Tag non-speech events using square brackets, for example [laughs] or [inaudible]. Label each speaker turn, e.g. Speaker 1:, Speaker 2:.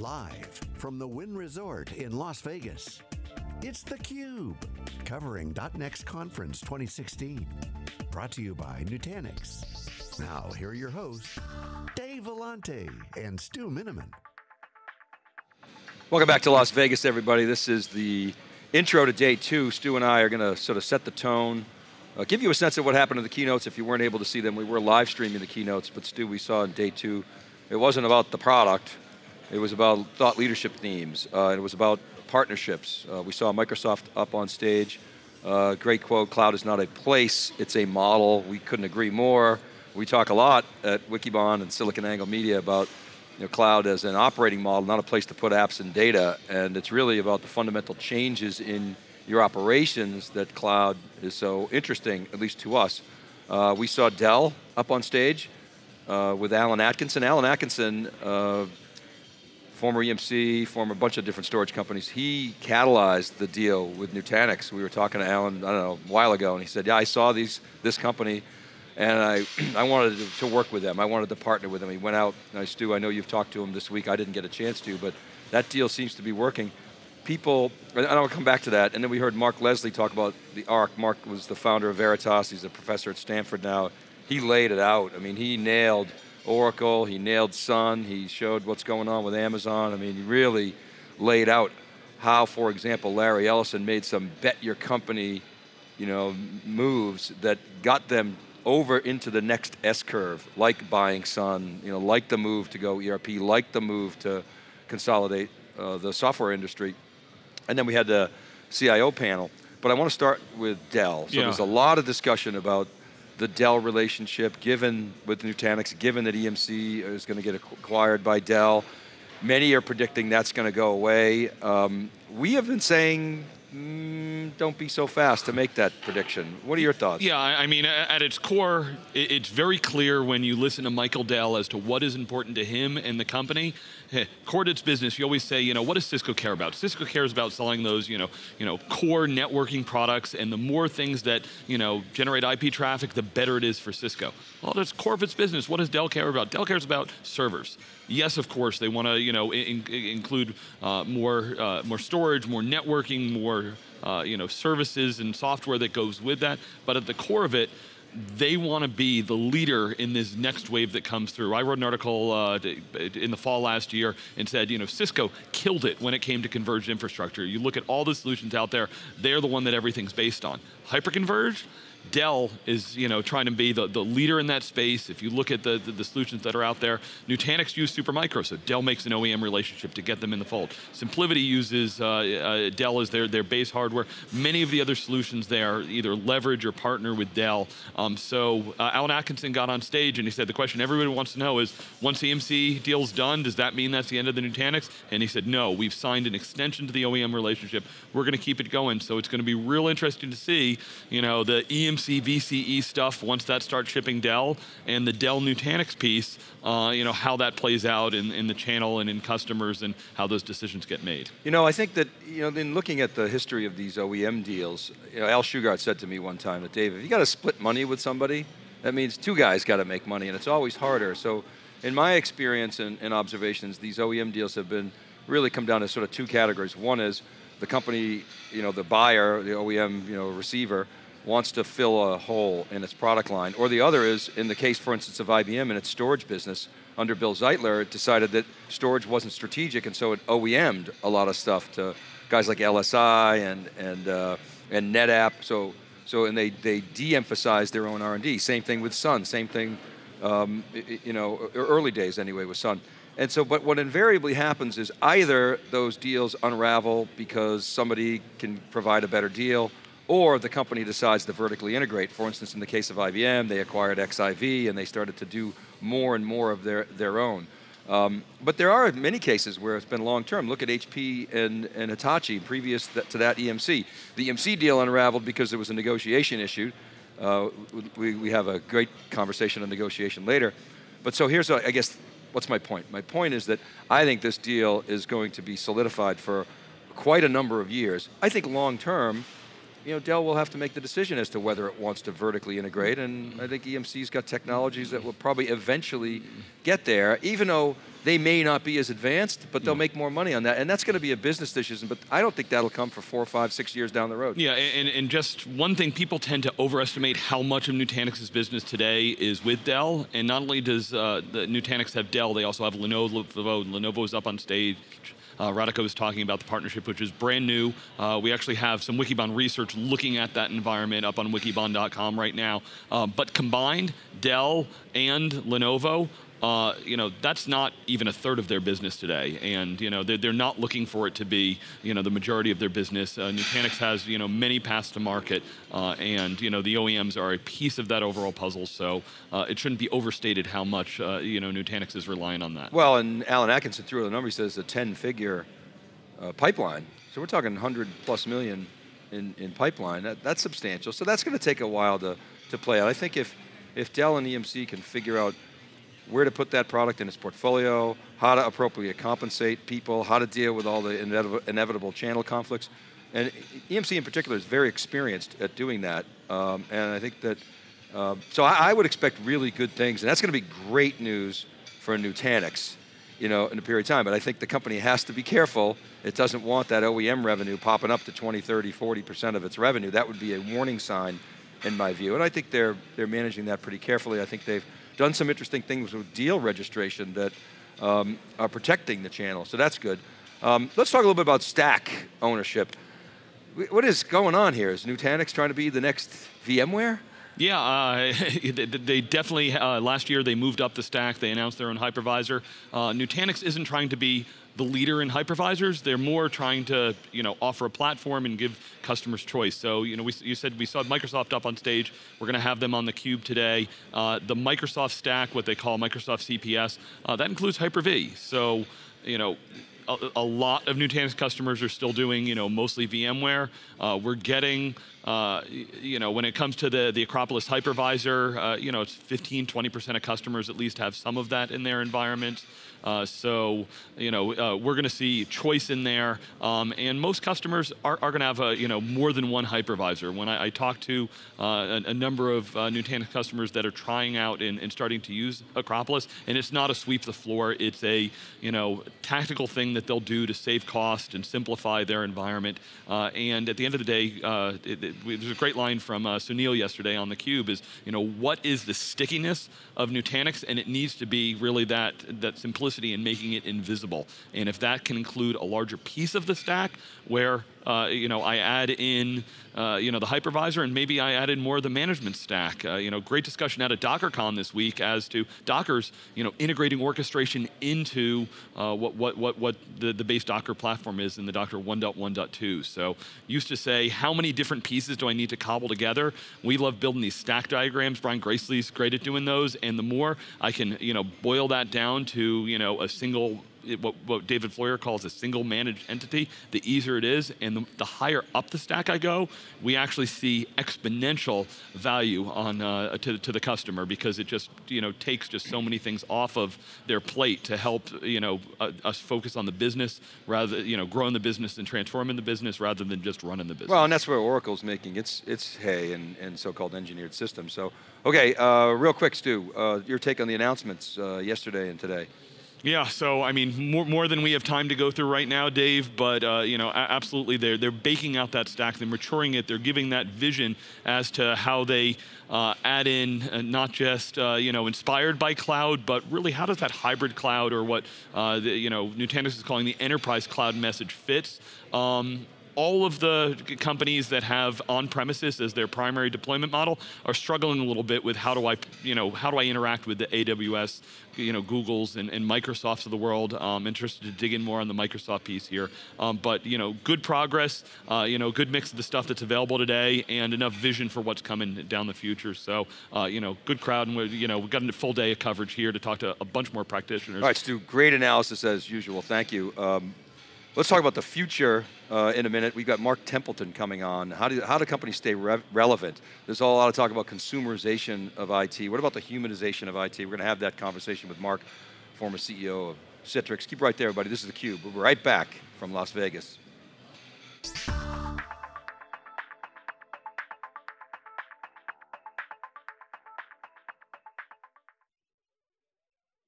Speaker 1: Live from the Wynn Resort in Las Vegas, it's theCUBE, covering .next Conference 2016. Brought to you by Nutanix. Now, here are your hosts, Dave Vellante and Stu Miniman.
Speaker 2: Welcome back to Las Vegas, everybody. This is the intro to day two. Stu and I are going to sort of set the tone, uh, give you a sense of what happened in the keynotes if you weren't able to see them. We were live streaming the keynotes, but Stu, we saw in day two, it wasn't about the product, it was about thought leadership themes, uh, it was about partnerships. Uh, we saw Microsoft up on stage. Uh, great quote, cloud is not a place, it's a model. We couldn't agree more. We talk a lot at Wikibon and SiliconANGLE Media about you know, cloud as an operating model, not a place to put apps and data, and it's really about the fundamental changes in your operations that cloud is so interesting, at least to us. Uh, we saw Dell up on stage uh, with Alan Atkinson. Alan Atkinson, uh, former EMC, former bunch of different storage companies, he catalyzed the deal with Nutanix. We were talking to Alan, I don't know, a while ago, and he said, yeah, I saw these, this company, and I, [clears throat] I wanted to, to, work with them. I wanted to partner with them. He went out, and I, Stu, I know you've talked to him this week. I didn't get a chance to, but that deal seems to be working. People, and I'll come back to that, and then we heard Mark Leslie talk about the ARC. Mark was the founder of Veritas. He's a professor at Stanford now. He laid it out. I mean, he nailed Oracle, he nailed Sun, he showed what's going on with Amazon. I mean, he really laid out how, for example, Larry Ellison made some bet your company, you know, moves that got them over into the next S curve, like buying Sun, you know, like the move to go ERP, like the move to consolidate uh, the software industry. And then we had the CIO panel. But I want to start with Dell. So yeah. there's a lot of discussion about the Dell relationship, given with Nutanix, given that EMC is going to get acquired by Dell. Many are predicting that's going to go away. Um, we have been saying don't be so fast to make that prediction. What are your thoughts?
Speaker 3: Yeah, I mean, at its core, it's very clear when you listen to Michael Dell as to what is important to him and the company. [laughs] Core to its business, you always say, you know, what does Cisco care about? Cisco cares about selling those, you know, you know, core networking products, and the more things that, you know, generate IP traffic, the better it is for Cisco. Well, that's core of its business. What does Dell care about? Dell cares about servers. Yes, of course, they want to, you know, in, include uh, more, uh, more storage, more networking, more, uh, you know, services and software that goes with that. But at the core of it, they want to be the leader in this next wave that comes through. I wrote an article uh, in the fall last year and said, you know, Cisco killed it when it came to converged infrastructure. You look at all the solutions out there, they're the one that everything's based on. Hyperconverged, Dell is you know, trying to be the, the leader in that space. If you look at the, the, the solutions that are out there, Nutanix uses Supermicro, so Dell makes an OEM relationship to get them in the fold. SimpliVity uses uh, uh, Dell as their, their base hardware. Many of the other solutions there either leverage or partner with Dell. Um, so uh, Alan Atkinson got on stage and he said, the question everybody wants to know is, once EMC deal's done, does that mean that's the end of the Nutanix? And he said, no, we've signed an extension to the OEM relationship. We're going to keep it going, so it's going to be real interesting to see, you know, the EMC EMC, VCE stuff once that starts shipping Dell, and the Dell Nutanix piece, uh, you know, how that plays out in, in the channel and in customers and how those decisions get made.
Speaker 2: You know, I think that, you know, in looking at the history of these OEM deals, you know, Al Shugart said to me one time that, Dave, if you got to split money with somebody, that means two guys got to make money, and it's always harder. So in my experience and, and observations, these OEM deals have been really come down to sort of two categories. One is the company, you know, the buyer, the OEM, you know, receiver, wants to fill a hole in its product line. Or the other is, in the case, for instance, of IBM and its storage business, under Bill Zeitler, it decided that storage wasn't strategic, and so it OEM'd a lot of stuff to guys like LSI and, and, uh, and NetApp. So, so and they, they de-emphasized their own R&D. Same thing with Sun, same thing, um, you know, early days anyway with Sun. And so, but what invariably happens is either those deals unravel because somebody can provide a better deal, or the company decides to vertically integrate. For instance, in the case of IBM, they acquired XIV and they started to do more and more of their, their own. Um, but there are many cases where it's been long term. Look at HP and, and Hitachi, previous th to that EMC. The EMC deal unraveled because there was a negotiation issue. Uh, we, we have a great conversation on negotiation later. But so here's, a, I guess, what's my point? My point is that I think this deal is going to be solidified for quite a number of years. I think long term, you know, Dell will have to make the decision as to whether it wants to vertically integrate, and I think EMC's got technologies that will probably eventually get there, even though they may not be as advanced, but they'll make more money on that. And that's going to be a business decision, but I don't think that'll come for four, five, six years down the road.
Speaker 3: Yeah, and, and just one thing, people tend to overestimate how much of Nutanix's business today is with Dell. And not only does uh, the Nutanix have Dell, they also have Lenovo. Lenovo's up on stage. Uh, was talking about the partnership, which is brand new. Uh, we actually have some Wikibon research looking at that environment up on wikibon.com right now. Uh, but combined, Dell and Lenovo uh, you know, that's not even a third of their business today. And, you know, they're, they're not looking for it to be, you know, the majority of their business. Uh, Nutanix has, you know, many paths to market, uh, and, you know, the OEMs are a piece of that overall puzzle, so uh, it shouldn't be overstated how much, uh, you know, Nutanix is relying on that.
Speaker 2: Well, and Alan Atkinson threw out a number, he says a 10-figure uh, pipeline. So we're talking 100 plus million in, in pipeline. That, that's substantial. So that's going to take a while to, to play out. I think if, if Dell and EMC can figure out where to put that product in its portfolio, how to appropriately compensate people, how to deal with all the inevitable channel conflicts. And EMC in particular is very experienced at doing that. Um, and I think that, uh, so I, I, would expect really good things. And that's going to be great news for Nutanix, you know, in a period of time. But I think the company has to be careful. It doesn't want that OEM revenue popping up to 20, 30, 40% of its revenue. That would be a warning sign in my view. And I think they're, they're managing that pretty carefully. I think they've done some interesting things with deal registration that um, are protecting the channel, so that's good. Um, let's talk a little bit about stack ownership. What is going on here? Is Nutanix trying to be the next VMware?
Speaker 3: Yeah, uh, [laughs] they definitely, uh, last year they moved up the stack, they announced their own hypervisor. Uh, Nutanix isn't trying to be the leader in hypervisors. They're more trying to, you know, offer a platform and give customers choice. So, you know, we, you said we saw Microsoft up on stage. We're going to have them on the Cube today. Uh, the Microsoft stack, what they call Microsoft CPS, uh, that includes Hyper-V. So, you know, a, a, lot of Nutanix customers are still doing, you know, mostly VMware. Uh, we're getting, uh, you know, when it comes to the, the Acropolis hypervisor, uh, you know, it's 15, 20% of customers at least have some of that in their environment. Uh, so, you know, uh, we're going to see choice in there, um, and most customers are, are going to have a, you know, more than one hypervisor. When I, I talk to uh, a, a, number of Nutanix customers that are trying out and, and, starting to use Acropolis, and it's not a sweep the floor, it's a, you know, tactical thing that they'll do to save cost and simplify their environment. And at the end of the day, uh, it, it, there's a great line from uh, Sunil yesterday on theCUBE is, you know, what is the stickiness of Nutanix? And it needs to be really that, that simplicity in making it invisible. And if that can include a larger piece of the stack where uh, you know, I add in, uh, you know, the hypervisor, and maybe I added more of the management stack. Uh, you know, great discussion out at DockerCon this week as to Docker's, you know, integrating orchestration into uh, what what what what the, the base Docker platform is in the Docker 1.1.2. So used to say, how many different pieces do I need to cobble together? We love building these stack diagrams. Brian Gracely's great at doing those, and the more I can, you know, boil that down to, you know, a single what, what, David Floyer calls a single managed entity, the easier it is. And the, the higher up the stack I go, we actually see exponential value on uh, to, to the customer because it just you know takes just so many things off of their plate to help you know uh, us focus on the business rather you know growing the business and transforming the business rather than just running the business.
Speaker 2: Well, and that's where Oracle's making its its hay and, and so-called engineered systems. So, okay, uh, real quick, Stu, uh, your take on the announcements uh, yesterday and today.
Speaker 3: Yeah, so I mean, more, more than we have time to go through right now, Dave. But uh, you know, absolutely, they're they're baking out that stack, they're maturing it, they're giving that vision as to how they uh, add in uh, not just uh, you know inspired by cloud, but really how does that hybrid cloud or what uh, the, you know Nutanix is calling the enterprise cloud message fits. Um, all of the companies that have on-premises as their primary deployment model are struggling a little bit with how do I, you know, how do I interact with the AWS, you know, Googles and, and Microsofts of the world. I'm interested to dig in more on the Microsoft piece here. Um, but, you know, good progress, uh, you know, good mix of the stuff that's available today and enough vision for what's coming down the future. So, uh, you know, good crowd and, we, you know, we've got a full day of coverage here to talk to a bunch more practitioners.
Speaker 2: All right, Stu, great analysis as usual. Thank you. Um, Let's talk about the future uh, in a minute. We've got Mark Templeton coming on. How do, how do companies stay re relevant? There's a lot of talk about consumerization of IT. What about the humanization of IT? We're going to have that conversation with Mark, former CEO of Citrix. Keep right there, everybody. This is theCUBE. We'll be right back from Las Vegas.